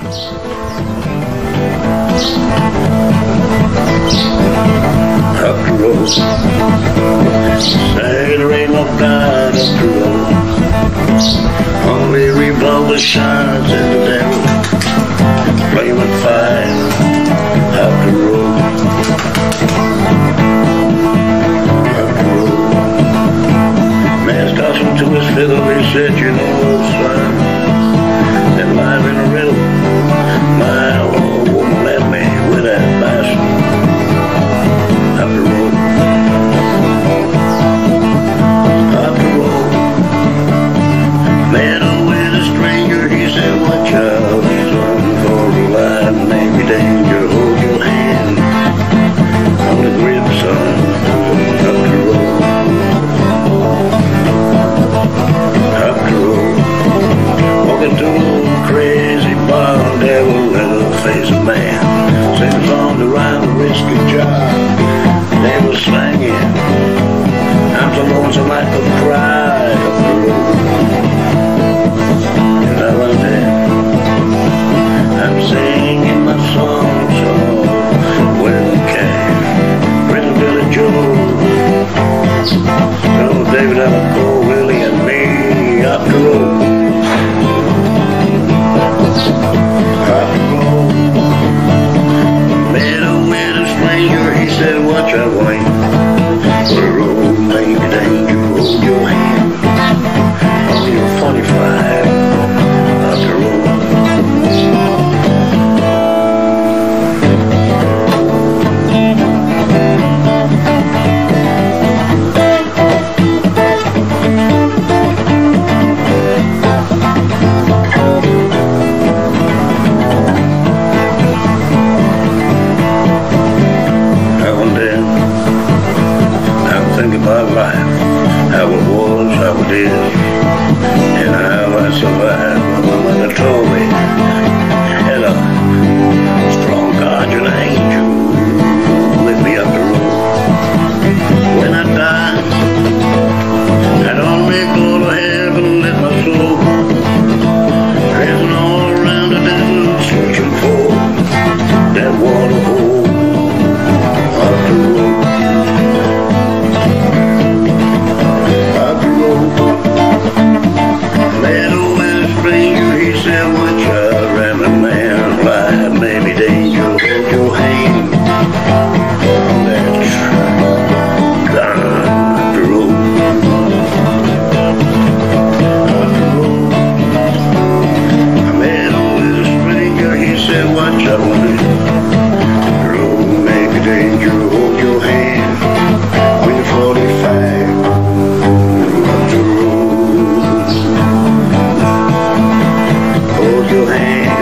Up the road. There ain't no God the road. Only revolver shots in the devil. Flaming fire up the road. Up the road. Tossing to his fiddle. He said, you know, son, On the round, risky job. They were slanging. I'm so lonesome I could cry. family. Ray.